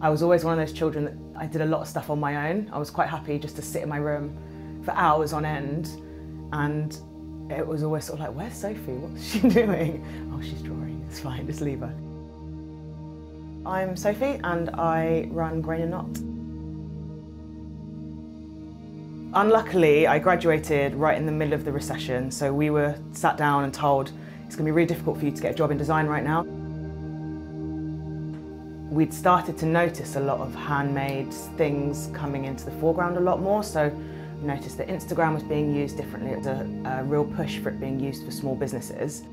I was always one of those children that I did a lot of stuff on my own. I was quite happy just to sit in my room for hours on end and it was always sort of like, where's Sophie? What's she doing? Oh, she's drawing, it's fine, just leave her. I'm Sophie and I run Grain and Knot. Unluckily, I graduated right in the middle of the recession, so we were sat down and told it's going to be really difficult for you to get a job in design right now. We'd started to notice a lot of handmade things coming into the foreground a lot more, so noticed that Instagram was being used differently. It was a, a real push for it being used for small businesses.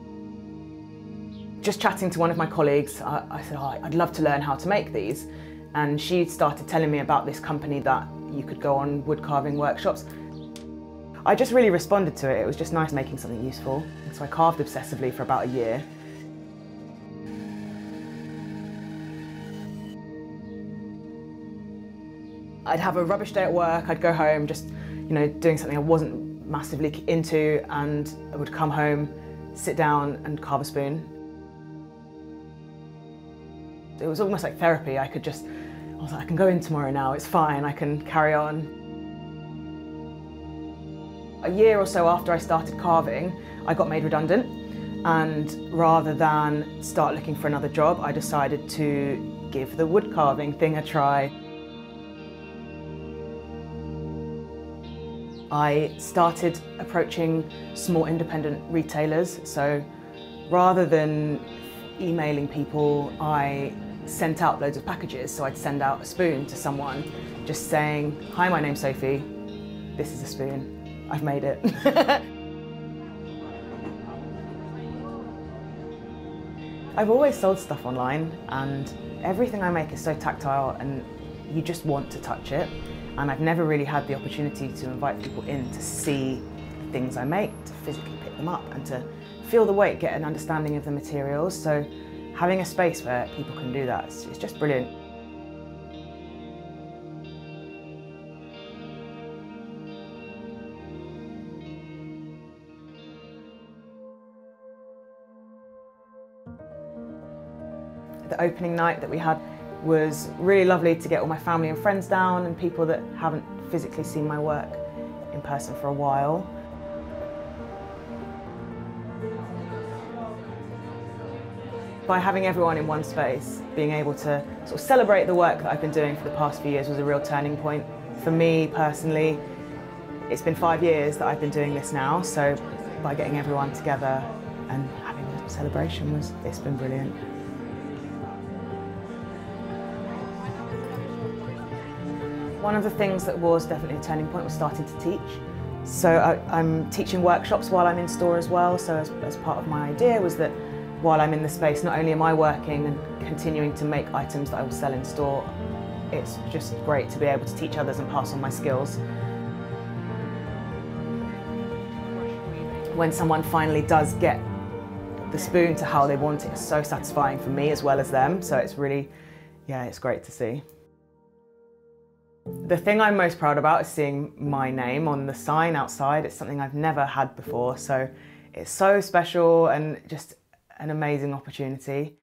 Just chatting to one of my colleagues, I, I said, oh, I'd love to learn how to make these. And she started telling me about this company that you could go on wood carving workshops. I just really responded to it. It was just nice making something useful. So I carved obsessively for about a year. I'd have a rubbish day at work, I'd go home just, you know, doing something I wasn't massively into and I would come home, sit down and carve a spoon. It was almost like therapy. I could just, I was like, I can go in tomorrow now, it's fine, I can carry on. A year or so after I started carving, I got made redundant and rather than start looking for another job, I decided to give the wood carving thing a try. I started approaching small independent retailers. So rather than emailing people, I sent out loads of packages. So I'd send out a spoon to someone just saying, Hi, my name's Sophie. This is a spoon. I've made it. I've always sold stuff online and everything I make is so tactile and you just want to touch it and I've never really had the opportunity to invite people in to see the things I make, to physically pick them up and to feel the weight, get an understanding of the materials. So having a space where people can do that, it's just brilliant. The opening night that we had was really lovely to get all my family and friends down and people that haven't physically seen my work in person for a while. By having everyone in one space, being able to sort of celebrate the work that I've been doing for the past few years was a real turning point. For me personally, it's been five years that I've been doing this now, so by getting everyone together and having a celebration was, it's been brilliant. One of the things that was definitely a turning point was starting to teach. So I, am teaching workshops while I'm in store as well. So as, as part of my idea was that while I'm in the space, not only am I working and continuing to make items that I will sell in store, it's just great to be able to teach others and pass on my skills. When someone finally does get the spoon to how they want it, it's so satisfying for me as well as them. So it's really, yeah, it's great to see. The thing I'm most proud about is seeing my name on the sign outside. It's something I've never had before, so it's so special and just an amazing opportunity.